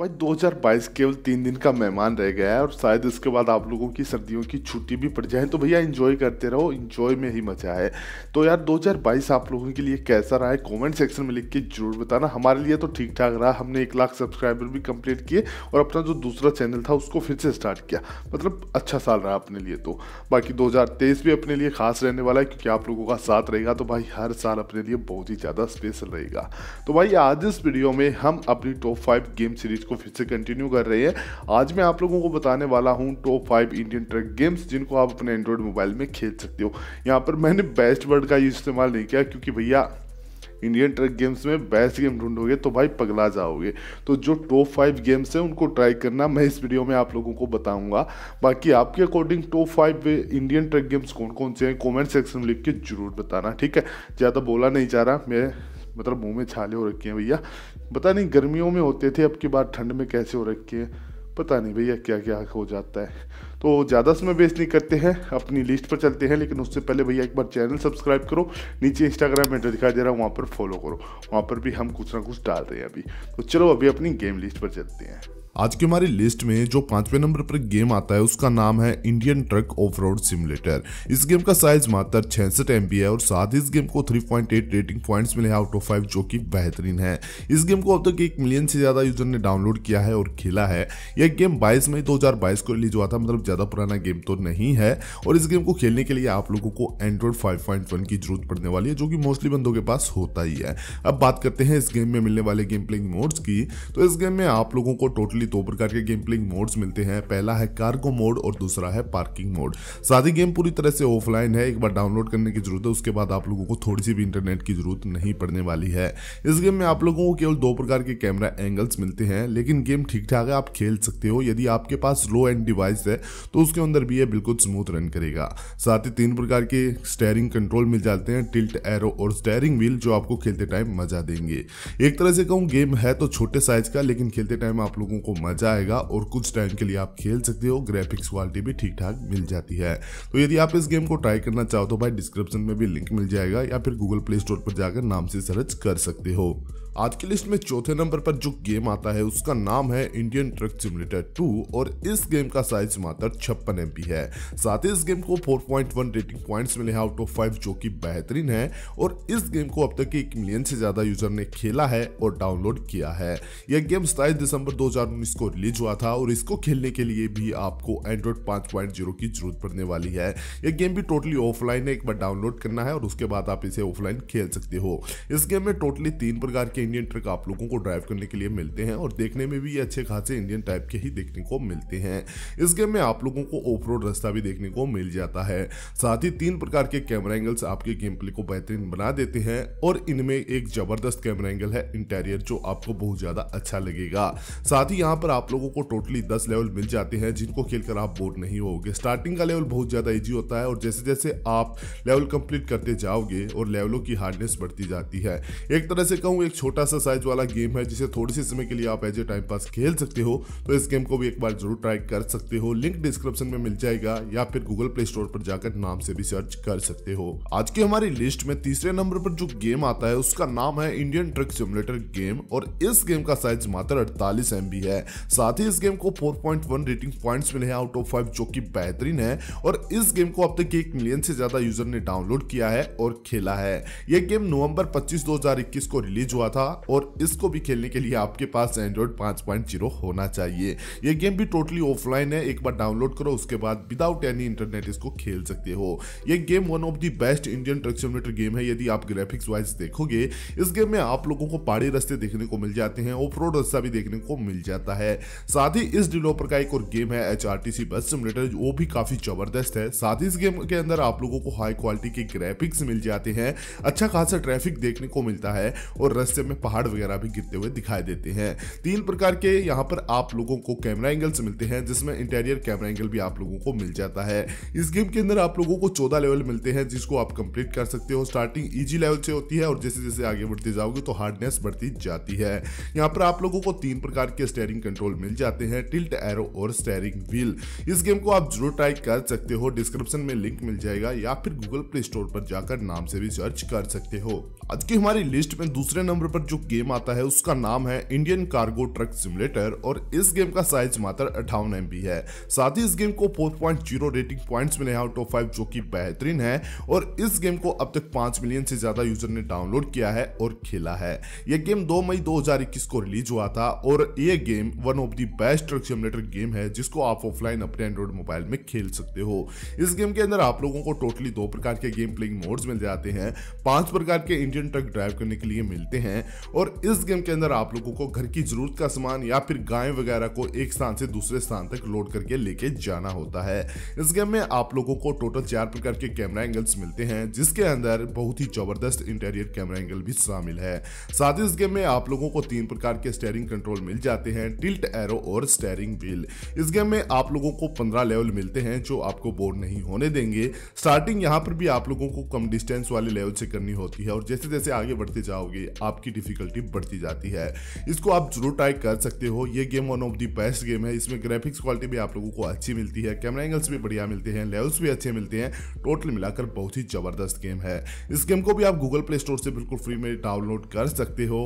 भाई 2022 केवल तीन दिन का मेहमान रह गया है और शायद इसके बाद आप लोगों की सर्दियों की छुट्टी भी पड़ जाए। तो भैया एंजॉय करते रहो एंजॉय में ही मज़ा है। तो यार 2022 आप लोगों के लिए कैसा रहा है? कमेंट सेक्शन में लिख के ज़रूर बताना। हमारे लिए तो ठीक ठाक रहा। हमने एक लाख सब्सक्राइबर भी कंप्लीट किए और अपना जो दूसरा चैनल था, उसको फिर से स्टार्ट किया। मतलब अच्छा साल रहा अपने लिए तो। बाकी दो हज़ार तेईस भी अपने लिए खास रहने वाला है, क्योंकि आप लोगों का साथ रहेगा तो भाई, हर साल अपने लिए बहुत ही ज़्यादा स्पेशल रहेगा। तो भाई, आज इस वीडियो में हम अपनी टॉप फाइव गेम सीरीज़ को फिर से कंटिन्यू कर रही है। आज मैं आप लोगों को बताने वाला हूँ top five Indian truck games जिनको आप अपने एंड्रॉयड मोबाइल में खेल सकते हो। यहाँ पर मैंने बेस्ट वर्ड का इस्तेमाल नहीं किया क्योंकि भैया इंडियन ट्रक गेम्स में बेस्ट गेम ढूंढोगे तो भाई पगला जाओगे। तो जो टॉप फाइव गेम्स हैं उनको ट्राई करना, मैं इस वीडियो में आप लोगों को बताऊँगा। बाकी आपके according top five Indian truck games कौन कौन से हैं कमेंट सेक्शन में लिख के ज़रूर बताना, ठीक है? ज़्यादा बोला नहीं जा रहा, मैं मतलब मुँह में छाले हो रखे हैं भैया। पता नहीं गर्मियों में होते थे, अब की बार ठंड में कैसे हो रखे हैं? पता नहीं भैया क्या क्या हो जाता है। तो ज़्यादा समय वेस्ट नहीं करते हैं, अपनी लिस्ट पर चलते हैं, लेकिन उससे पहले भैया एक बार चैनल सब्सक्राइब करो, नीचे इंस्टाग्राम में दिखाई दे रहा है, वहाँ पर फॉलो करो। वहाँ पर भी हम कुछ ना कुछ डाल रहे हैं अभी। तो चलो अभी अपनी गेम लिस्ट पर चलते हैं। आज की हमारी लिस्ट में जो पाँचवें नंबर पर गेम आता है, उसका नाम है Indian truck off road simulator इस गेम का साइज़ मात्र छियासठ एम है और साथ ही इस गेम को 3.8 रेटिंग पॉइंट्स मिले आउट ऑफ़ फाइव जो कि बेहतरीन है। इस गेम को अब तक एक मिलियन से ज़्यादा यूज़र ने डाउनलोड किया है और खेला है। यह गेम 22 मई 2022 को रिलीज़ हुआ था मतलब ज़्यादा पुराना गेम तो नहीं है। और इस गेम को खेलने के लिए आप लोगों को एंड्रॉइड फाइव की ज़रूरत पड़ने वाली है, जो कि मोस्टली बंदों के पास होता ही है। अब बात करते हैं इस गेम में मिलने वाले गेम प्लेइंग मोड्स की। तो इस गेम में आप लोगों को टोटली टोटली दो प्रकार के गेम प्लेइंग मोड्स मिलते हैं। पहला है कार्गो मोड और दूसरा है पार्किंग मोड साथ ही गेम पूरी तरह से ऑफलाइन है। एक बार डाउनलोड करने की ज़रूरत है, उसके बाद आप लोगों को थोड़ी सी भी इंटरनेट की ज़रूरत नहीं पड़ने वाली है। इस गेम में आप लोगों को केवल दो प्रकार के कैमरा एंगल्स मिलते हैं, लेकिन गेम ठीक ठाक है, आप खेल सकते हो। यदि आपके पास लो एंड डिवाइस है तो उसके अंदर भी ये बिल्कुल स्मूथ रन करेगा। साथ ही तीन प्रकार के स्टेयरिंग कंट्रोल मिल जाते हैं टिल्ट एरो और स्टेयरिंग व्हील जो आपको खेलते टाइम मज़ा देंगे। एक तरह से कहूँ गेम है तो छोटे साइज़ का, लेकिन खेलते टाइम आप लोगों को मज़ा आएगा और कुछ टाइम के लिए आप खेल सकते हो ग्राफिक्स क्वालिटी भी ठीक ठाक मिल जाती है। तो यदि आप इस गेम को ट्राई करना चाहो तो भाई डिस्क्रिप्शन में भी लिंक मिल जाएगा या फिर गूगल प्ले स्टोर पर जाकर नाम से सर्च कर सकते हो। आज की लिस्ट में चौथे नंबर पर जो गेम आता है, उसका नाम है इंडियन ट्रक सिमुलेटर 2 और इस गेम का साइज़ मात्र छप्पन एम है। साथ ही इस गेम को 4.1 रेटिंग पॉइंट्स मिले हैं आउट ऑफ़ 5 जो कि बेहतरीन है और इस गेम को अब तक एक मिलियन से ज़्यादा यूज़र ने खेला है और डाउनलोड किया है। यह गेम सताइस दिसंबर 2019 को रिलीज़ हुआ था और इसको खेलने के लिए भी आपको एंड्रॉइड 5.0 की ज़रूरत पड़ने वाली है। यह गेम भी टोटली ऑफलाइन है, एक बार डाउनलोड करना है और उसके बाद आप इसे ऑफलाइन खेल सकते हो। इस गेम में टोटली तीन प्रकार के इंडियन ट्रक आप लोगों को ड्राइव करने के लिए मिलते हैं और देखने में भी ये अच्छे खासे इंडियन टाइप के ही देखने को मिलते हैं। इस गेम में आप लोगों को ऑफ़ रोड रास्ता भी देखने को मिल जाता है। साथ ही तीन प्रकार के कैमरा एंगल्स आपके गेम प्ले को बेहतरीन बना देते हैं और इनमें एक ज़बरदस्त कैमरा एंगल है इंटेरियर जो आपको बहुत ज़्यादा अच्छा लगेगा। साथ ही यहाँ पर आप लोगों को टोटली दस लेवल मिल जाते हैं, जिनको खेलकर आप बोर नहीं होगे। स्टार्टिंग का लेवल बहुत ज़्यादा ईजी होता है और जैसे जैसे आप लेवल कंप्लीट करते जाओगे और लेवलों की हार्डनेस बढ़ती जाती है। एक तरह से कहूँ, एक छोटा सा साइज़ वाला गेम है, जिसे थोड़ी सी समय के लिए आप एज ए टाइम पास खेल सकते हो तो इस गेम को भी एक बार ज़रूर ट्राई कर सकते हो। लिंक डिस्क्रिप्शन में मिल जाएगा, या फिर गूगल प्ले स्टोर पर जाकर नाम से भी सर्च कर सकते हो। आज की हमारी लिस्ट में तीसरे नंबर पर जो गेम आता है, उसका नाम है इंडियन ट्रक सिमुलेटर गेम और इस गेम का साइज़ मात्र अड़तालीस एम है। साथ ही इस गेम को 4.1 रेटिंग पॉइंट्स मिले हैं आउट ऑफ़ फाइव जो कि बेहतरीन है, और इस गेम को अब तक एक मिलियन से ज़्यादा यूज़र ने डाउनलोड किया है और खेला है। यह गेम नवंबर 25 2021 को रिलीज़ हुआ था और इसको भी खेलने के लिए आपके पास एंड्रॉइड 5.0 होना चाहिए। ये गेम भी टोटली ऑफलाइन है, एक बार डाउनलोड करो, उसके बाद विदाउट एनी इंटरनेट इसको खेल सकते हो। ये game one of the best Indian truck simulator game है, यदि आप ग्राफिक्स वाइज देखोगे, इस गेम में आप लोगों को पहाड़ी रास्ते देखने को मिल जाते हैं ऑफ़ रोड रास्ता भी देखने को मिल जाता है। साथ ही इस डिवेलपर का एक और गेम है एच बस सिमुलेटर वो भी काफ़ी ज़बरदस्त है। साथ ही इस गेम के अंदर आप लोगों को हाई क्वालिटी के ग्राफिक्स मिल जाते हैं अच्छा खासा ट्रैफ़िक देखने को मिलता है और रास्ते में पहाड़ वगैरह भी गिरते हुए दिखाई देते हैं। तीन प्रकार के यहाँ पर आप लोगों को कैमरा एंगल्स मिलते हैं, जिसमें इंटीरियर कैमरा एंगल भी आप लोगों को मिल जाता है। इस गेम के अंदर आप लोगों को चौदह लेवल मिलते हैं, जिसको आप कंप्लीट कर सकते हो। स्टार्टिंग ईजी लेवल से होती है और जैसे जैसे आगे बढ़ते जाओगे तो हार्डनेस बढ़ती जाती है। यहाँ पर आप लोगों को तीन प्रकार के स्टेयरिंग कंट्रोल मिल जाते हैं टिल्ट एरो और स्टेयरिंग व्हील इस गेम को आप ज़रूर ट्राई कर सकते हो। डिस्क्रिप्शन में लिंक मिल जाएगा या फिर गूगल प्ले स्टोर पर जाकर नाम से भी सर्च कर सकते हो। आज की हमारी लिस्ट में दूसरे नंबर पर पर जो गेम आता है, उसका नाम है इंडियन कार्गो ट्रक सिमुलेटर और इस गेम का साइज़ मात्र अठावन एम है। साथ ही इस गेम को 4.0 रेटिंग पॉइंट्स मिले आउट ऑफ़ फाइव जो कि बेहतरीन है और इस गेम को अब तक पाँच मिलियन से ज़्यादा यूज़र ने डाउनलोड किया है और खेला है। यह गेम 2 मई 2021 को रिलीज़ हुआ था और यह game one of the best truck simulator game है, जिसको आप ऑफलाइन अपने एंड्रॉइड मोबाइल में खेल सकते हो। इस गेम के अंदर आप लोगों को टोटली दो प्रकार के गेम प्लेइंग मोड्स मिल जाते हैं। पाँच प्रकार के इंडियन ट्रक ड्राइव करने के लिए मिलते हैं। और इस गेम के अंदर आप लोगों को घर की ज़रूरत का सामान या फिर गाय वगैरह को एक स्थान से दूसरे स्थान तक लोड करके लेके जाना होता है। इस गेम में आप लोगों को टोटल चार प्रकार के कैमरा एंगल्स मिलते हैं, जिसके अंदर बहुत ही ज़बरदस्त इंटीरियर कैमरा एंगल भी शामिल है। साथ ही इस गेम में आप लोगों को तीन प्रकार के स्टेयरिंग कंट्रोल मिल जाते हैं टिल्ट एरो और स्टेयरिंग व्हील इस गेम में आप लोगों को पंद्रह लेवल मिलते हैं, जो आपको बोर नहीं होने देंगे। स्टार्टिंग यहाँ पर भी आप लोगों को कम डिस्टेंस वाले लेवल से करनी होती है, और जैसे जैसे आगे बढ़ते जाओगे, आपकी डिफिकल्टी बढ़ती जाती है। इसको आप ज़रूर ट्राई कर सकते हो। ये game one of the best game है। इसमें ग्राफिक्स क्वालिटी भी आप लोगों को अच्छी मिलती है। कैमरा एंगल्स भी बढ़िया मिलते हैं। लेवल्स भी अच्छे मिलते हैं। टोटल मिलाकर बहुत ही ज़बरदस्त गेम है। इस गेम को भी आप गूगल प्ले स्टोर से बिल्कुल फ्री में डाउनलोड कर सकते हो।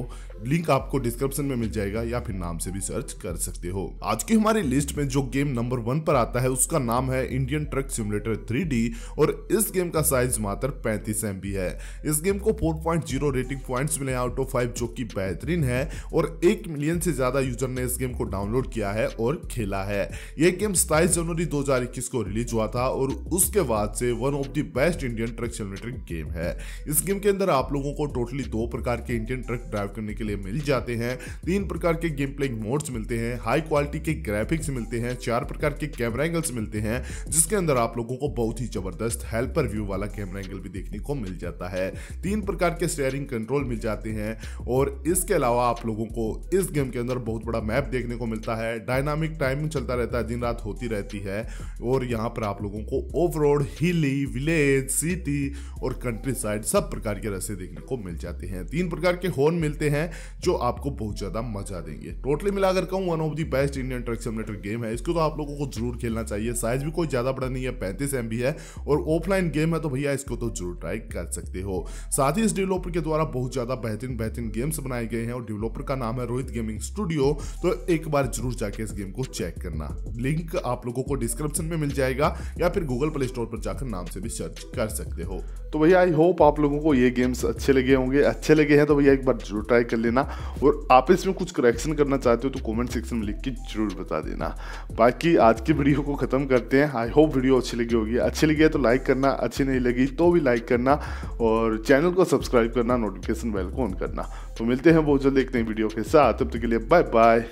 लिंक आपको डिस्क्रिप्शन में मिल जाएगा या फिर नाम से भी सर्च कर सकते हो। आज की हमारी लिस्ट में जो गेम नंबर वन पर आता है, उसका नाम है इंडियन ट्रक सिमुलेटर 3D और इस गेम का साइज़ मात्र 35 एम है। इस गेम को 4.0 रेटिंग पॉइंट्स मिले आउट ऑफ़ फाइव जो कि बेहतरीन है और एक मिलियन से ज़्यादा यूज़र ने इस गेम को डाउनलोड किया है और खेला है। यह गेम सताइस जनवरी 2021 को रिलीज़ हुआ था और उसके बाद से one of the best Indian truck simulator game है। इस गेम के अंदर आप लोगों को टोटली दो प्रकार के इंडियन ट्रक ड्राइव करने के लिए मिल जाते हैं। तीन प्रकार के गेम प्लेइंग मोड्स मिलते हैं हाई क्वालिटी के ग्राफिक्स मिलते हैं, चार प्रकार के कैमरा एंगल्स मिलते हैं, जिसके अंदर आप लोगों को बहुत ही ज़बरदस्त हेल्पर व्यू वाला कैमरा एंगल भी देखने को मिल जाता है। तीन प्रकार के स्टेयरिंग कंट्रोल मिल जाते हैं और इसके अलावा आप लोगों को इस गेम के अंदर बहुत बड़ा मैप देखने को मिलता है। डायनामिक टाइमिंग चलता रहता है दिन रात होती रहती है और यहाँ पर आप लोगों को over road hilly village city और कंट्री साइड सब प्रकार के रास्ते देखने को मिल जाते हैं। तीन प्रकार के हॉर्न मिलते हैं जो आपको बहुत ज़्यादा मज़ा देंगे। टोटली मिलाकर कहूँ one of the best Indian truck simulator game है। इसको तो आप लोगों को ज़रूर खेलना चाहिए। साइज़ भी कोई ज़्यादा बड़ा नहीं है, पैंतीस एम है और ऑफलाइन गेम है तो भैया इसको तो ज़रूर ट्राई कर सकते हो। साथ ही इस डेवलपर के द्वारा बहुत ज़्यादा बेहतरीन बेहतरीन गेम्स बनाए गए हैं और डेवलपर का नाम है रोहित गेमिंग स्टूडियो तो एक बार ज़रूर जाके इस गेम को चेक करना। लिंक आप लोगों को डिस्क्रिप्शन में मिल जाएगा, या फिर गूगल प्ले स्टोर पर जाकर नाम से भी सर्च कर सकते हो। तो भैया आई होप आप लोगों को ये गेम्स अच्छे लगे होंगे। अच्छे लगे हैं तो भैया, एक बार ज़रूर ट्राई कर लेना। और आप इसमें कुछ करेक्शन करना चाहते हो तो कमेंट सेक्शन में लिख के ज़रूर बता देना। बाकी आज की वीडियो को ख़त्म करते हैं। आई होप वीडियो अच्छी लगी होगी। अच्छी लगी है तो लाइक करना, अच्छी नहीं लगी तो भी लाइक करना और चैनल को सब्सक्राइब करना नोटिफिकेशन बेल को ऑन करना। तो मिलते हैं बहुत जल्द एक नई वीडियो के साथ। तब तक के लिए बाय बाय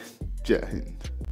जय हिंद।